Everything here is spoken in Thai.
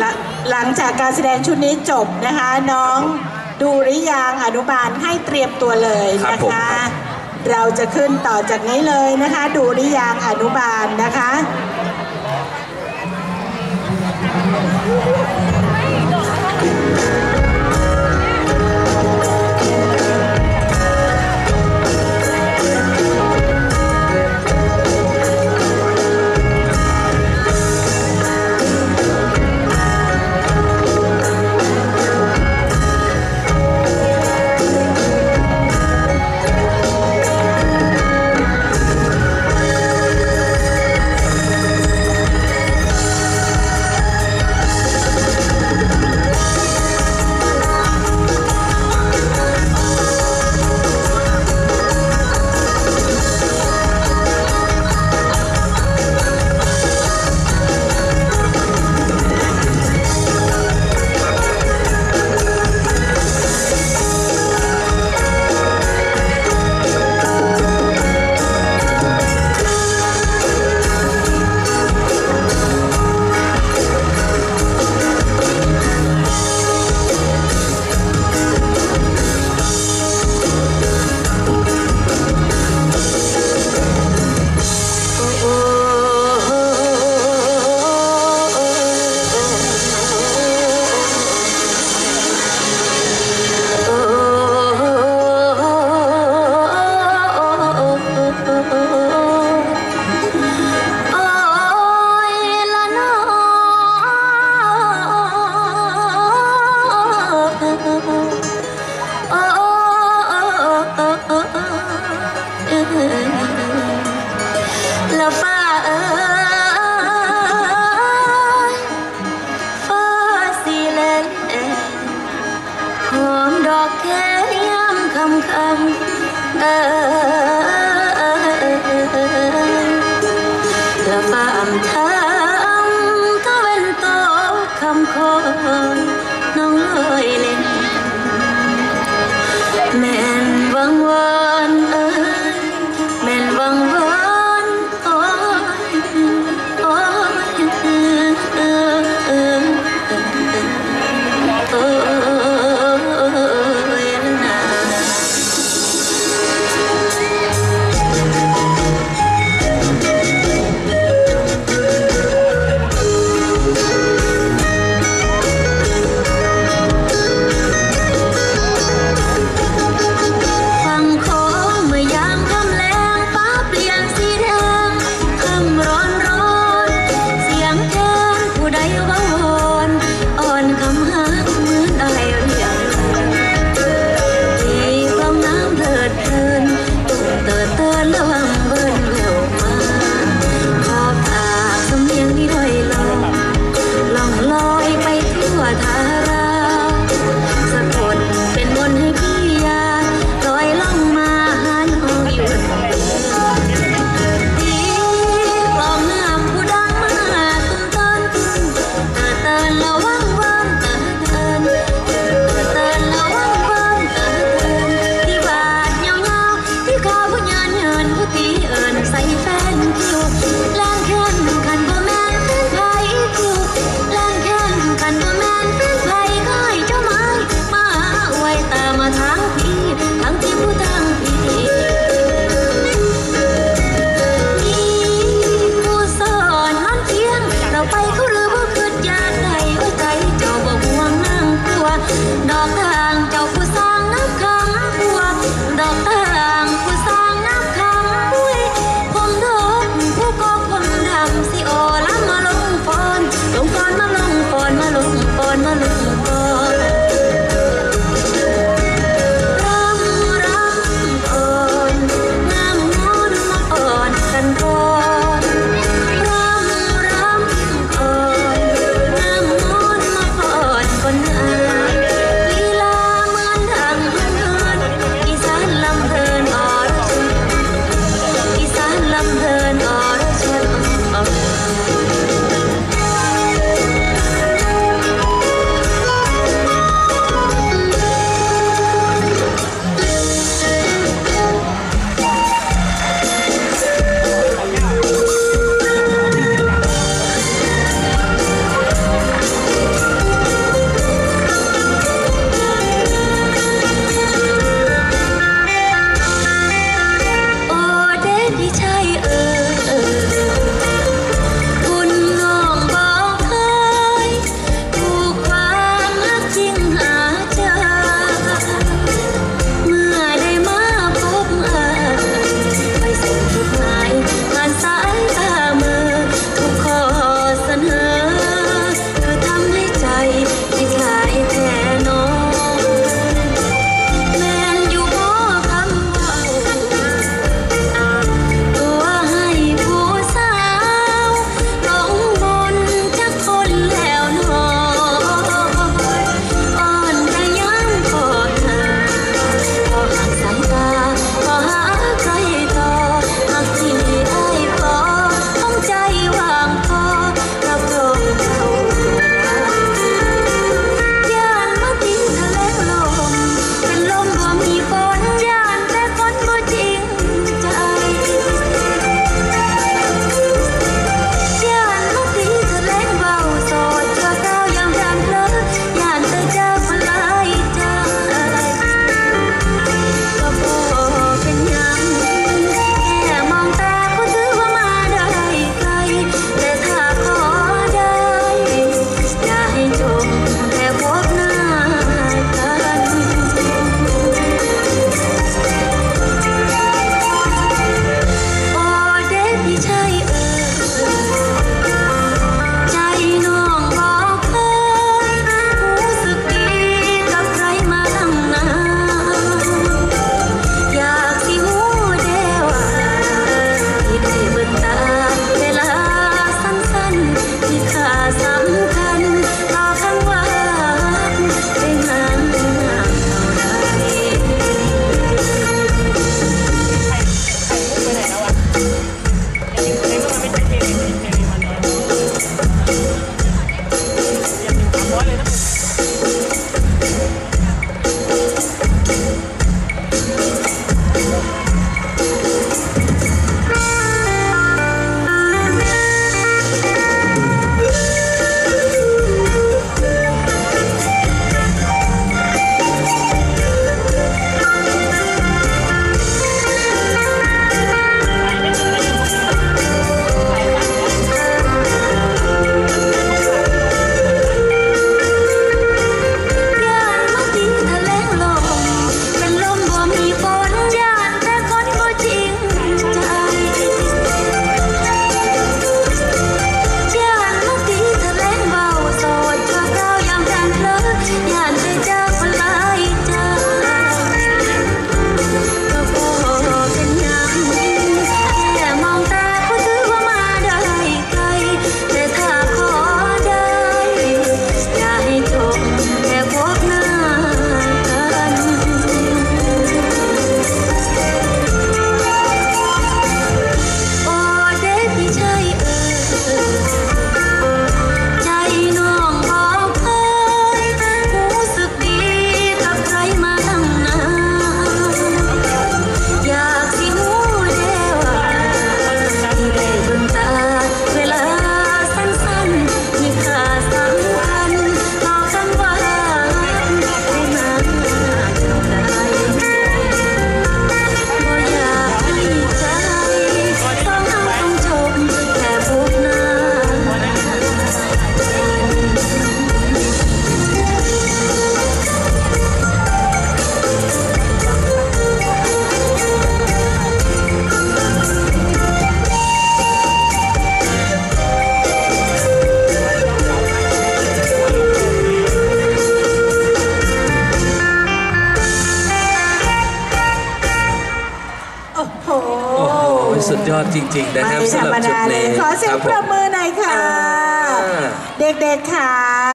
หลังหลังจากการแสดงชุดนี้จบนะคะ น้องดูหริยางอนุบาลให้เตรียมตัวเลยครับนะผมคะเราจะขึ้นต่อจากนี้เลยนะคะ ดูหริยางอนุบาลนะคะาม con hay vi อดจริง ๆ นะครับไม่ธรสำหรรับมชุดดาเลนี้ยขอเสียงครับปผรมบมือหน่อยค่ะอ่าเด็กๆค่ะ